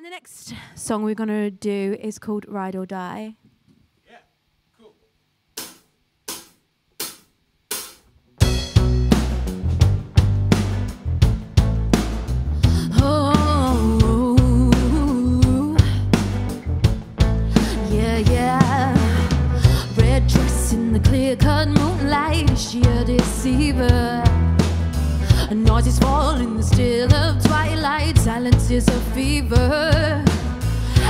And the next song we're going to do is called Ride or Die. Oh, yeah, yeah. Red dress in the clear cut moonlight, is she a deceiver? Noises fall in the still silence is a fever.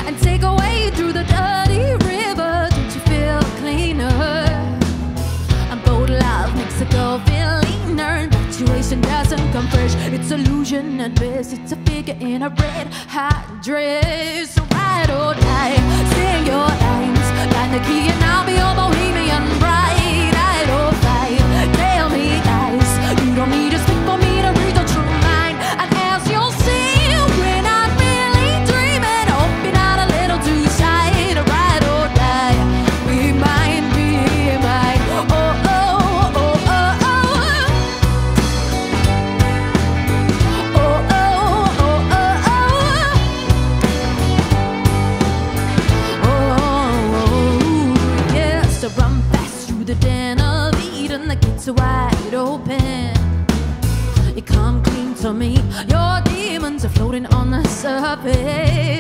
And take away through the dirty river, don't you feel cleaner? And bold love makes a girl feel leaner. Infatuation doesn't come fresh, it's illusion at best. It's a figure in a red hot dress. So ride or die, sing your lines. Wide open. You come clean to me. Your demons are floating on the surface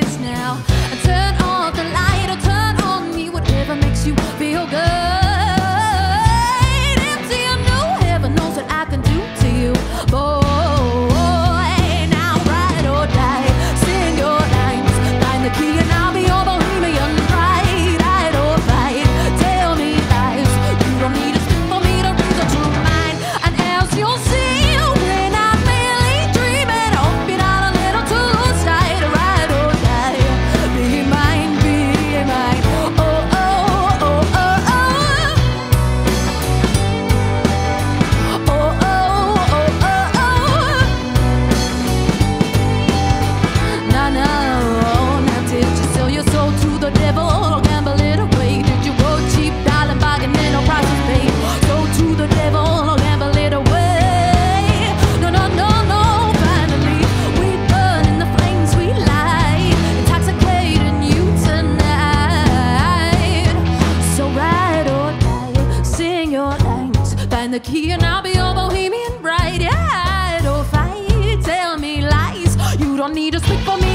key and I'll be your bohemian bride. Yeah, or fight, tell me lies. You don't need to speak for me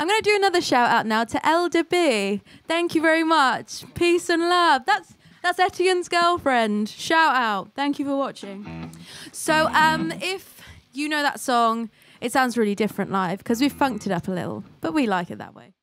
I'm going to do another shout out now to Elder B. Thank you very much. Peace and love. That's that's Etienne's girlfriend. Shout out. Thank you for watching. So, um, if you know that song, it sounds really different live because we've funked it up a little, but we like it that way.